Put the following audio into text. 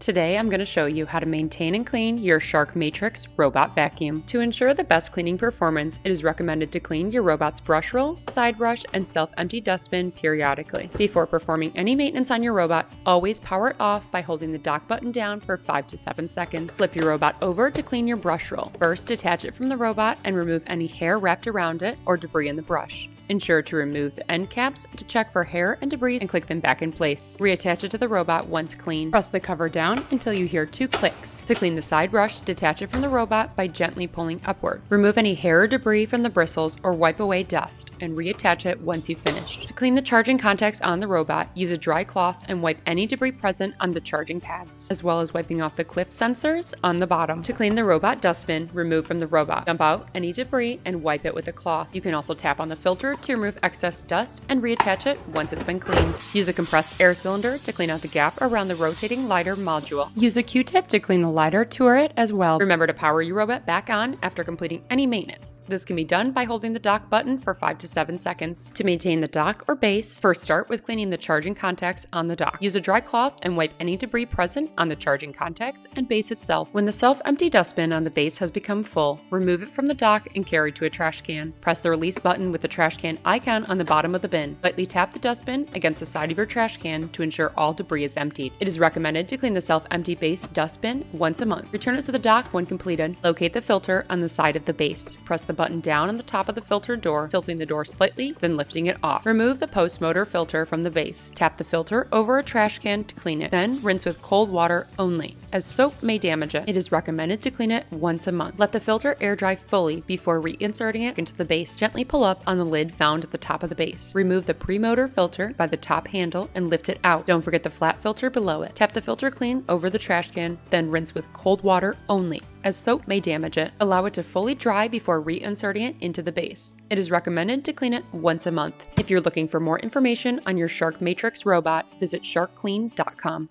Today I'm going to show you how to maintain and clean your Shark Matrix robot vacuum. To ensure the best cleaning performance, it is recommended to clean your robot's brush roll, side brush, and self-empty dustbin periodically. Before performing any maintenance on your robot, always power it off by holding the dock button down for 5 to 7 seconds. Flip your robot over to clean your brush roll. First, detach it from the robot and remove any hair wrapped around it or debris in the brush. Ensure to remove the end caps to check for hair and debris and click them back in place. Reattach it to the robot once clean. Press the cover down until you hear two clicks. To clean the side brush, detach it from the robot by gently pulling upward. Remove any hair or debris from the bristles or wipe away dust and reattach it once you've finished. To clean the charging contacts on the robot, use a dry cloth and wipe any debris present on the charging pads, as well as wiping off the cliff sensors on the bottom. To clean the robot dustbin, remove from the robot. Dump out any debris and wipe it with a cloth. You can also tap on the filter to remove excess dust and reattach it once it's been cleaned. Use a compressed air cylinder to clean out the gap around the rotating LiDAR module. Use a Q-tip to clean the LiDAR turret as well. Remember to power your robot back on after completing any maintenance. This can be done by holding the dock button for 5 to 7 seconds. To maintain the dock or base, first start with cleaning the charging contacts on the dock. Use a dry cloth and wipe any debris present on the charging contacts and base itself. When the self-empty dustbin on the base has become full, remove it from the dock and carry to a trash can. Press the release button with the trash can icon icon on the bottom of the bin. Lightly tap the dustbin against the side of your trash can to ensure all debris is emptied. It is recommended to clean the self-empty base dustbin once a month. Return it to the dock when completed. Locate the filter on the side of the base. Press the button down on the top of the filter door, tilting the door slightly, then lifting it off. Remove the post motor filter from the base. Tap the filter over a trash can to clean it. Then rinse with cold water only, as soap may damage it. It is recommended to clean it once a month. Let the filter air dry fully before reinserting it into the base. Gently pull up on the lid found at the top of the base. Remove the pre-motor filter by the top handle and lift it out. Don't forget the flat filter below it. Tap the filter clean over the trash can, then rinse with cold water only, as soap may damage it. Allow it to fully dry before reinserting it into the base. It is recommended to clean it once a month. If you're looking for more information on your Shark Matrix robot, visit sharkclean.com.